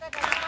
Gracias.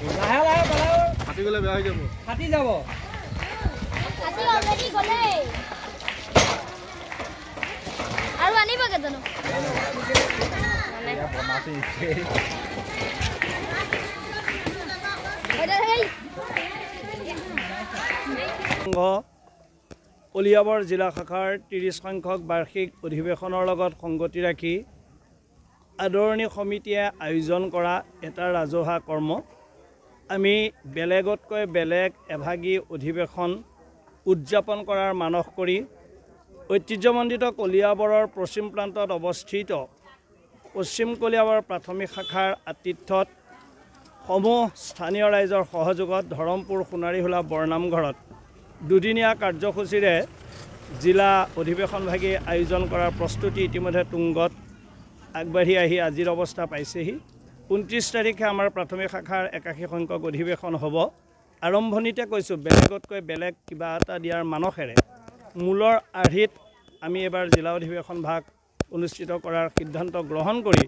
ফাটি গ'লে বেয়া হৈ যাব। ফাটি যাব। আৰু সেই সংঘ কলিয়াবৰ জিলা শাখাৰ ত্ৰিছ সংখ্যক বাৰ্ষিক অধিৱেশনৰ লগত সংগতি ৰাখি আদৰণি সমিতিয়ে আয়োজন কৰা এটা ৰাজহুৱা কৰ্ম। আমি বেলেগতকৈ বেলেগ এভাগী অধিৱেশন উদযাপন কৰাৰ মানস কৰি ঐতিহ্যমণ্ডিত কলিয়াবৰৰ পশ্চিম প্ৰান্তত অৱস্থিত পশ্চিম কলিয়াবৰ প্ৰাথমিক শাখাৰ আতিথ্যত সমূহ স্থানীয় ৰাইজৰ সহযোগত ধৰমপুৰ সোণাৰীহোলা বৰনামঘৰত দুদিনীয়া কাৰ্যসূচীৰে জিলা অধিৱেশনভাগী আয়োজন কৰাৰ প্ৰস্তুতি ইতিমধ্যে তুংগত আগবাঢ়ি আহি আজিৰ অৱস্থা পাইছেহি। ঊনত্ৰিছ তাৰিখে আমাৰ প্ৰাথমিক শাখাৰ একাশী সংখ্যক অধিৱেশন হ'ব। আৰম্ভণিতে কৈছোঁ বেলেগতকৈ বেলেগ কিবা এটা দিয়াৰ মানসেৰে মূলৰ আৰ্হিত আমি এইবাৰ জিলা অধিৱেশন ভাগ অনুষ্ঠিত কৰাৰ সিদ্ধান্ত গ্ৰহণ কৰি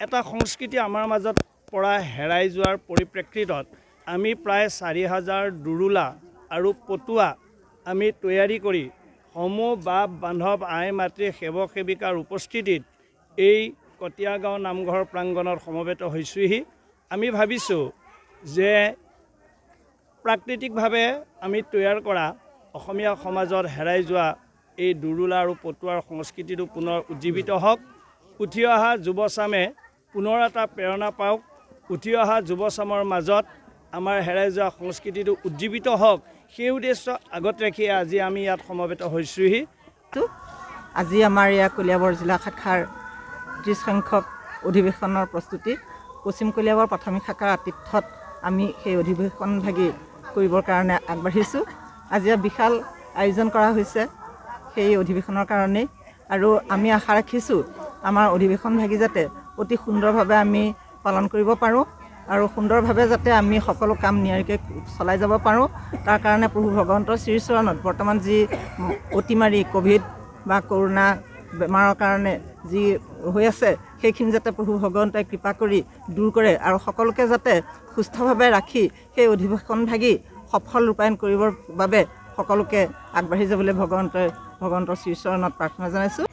এটা সংস্কৃতি আমাৰ মাজত পৰা হেৰাই যোৱাৰ পৰিপ্ৰেক্ষিতত আমি প্ৰায় চাৰি হাজাৰ দুৰুলা আৰু পটুৱা আমি তৈয়াৰী কৰি সমূহ বাপ বান্ধৱ আই মাতৃ সেৱক সেৱিকাৰ উপস্থিতিত এই কটীয়াগাঁও নামঘৰ প্ৰাংগণত সমবেত হৈছোঁহি। আমি ভাবিছোঁ যে প্ৰাকৃতিকভাৱে আমি তৈয়াৰ কৰা অসমীয়া সমাজত হেৰাই যোৱা এই দুৰুলা আৰু পটুৱাৰ সংস্কৃতিটো পুনৰ উজ্জীৱিত হওক। উঠি অহা যুৱচামে পুনৰ এটা প্ৰেৰণা পাওক। উঠি অহা যুৱচামৰ মাজত আমাৰ হেৰাই যোৱা সংস্কৃতিটো উজ্জীৱিত হওক। সেই উদ্দেশ্য আগত ৰাখি আজি আমি ইয়াত সমবেত হৈছোঁহি। আজি আমাৰ ইয়াৰ কলিয়াবৰ জিলা শাখাৰ ত্ৰিছ সংখ্যক অধিৱেশনৰ প্ৰস্তুতি। পশ্চিম কলিয়াবৰ প্ৰাথমিক শাখাৰ আতিথ্যত আমি সেই অধিৱেশনভাগী কৰিবৰ কাৰণে আগবাঢ়িছোঁ। আজি বিশাল আয়োজন কৰা হৈছে সেই অধিৱেশনৰ কাৰণেই। আৰু আমি আশা ৰাখিছোঁ আমাৰ অধিৱেশনভাগী যাতে অতি সুন্দৰভাৱে আমি পালন কৰিব পাৰোঁ আৰু সুন্দৰভাৱে যাতে আমি সকলো কাম নিয়াৰিকৈ চলাই যাব পাৰোঁ। তাৰ কাৰণে প্ৰভু ভগৱন্তৰ শ্ৰীচৰণত বৰ্তমান যি অতিমাৰী ক'ভিড বা কৰোণা বেমাৰৰ কাৰণে যি হৈ আছে সেইখিনি যাতে প্ৰভু ভগৱন্তই কৃপা কৰি দূৰ কৰে আৰু সকলোকে যাতে সুস্থভাৱে ৰাখি সেই অধিৱেশনভাগী সফল ৰূপায়ণ কৰিবৰ বাবে সকলোকে আগবাঢ়ি যাবলৈ ভগৱন্তই ভগৱন্তৰ শ্ৰীচৰণত প্ৰাৰ্থনা জনাইছোঁ।